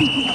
Yeah.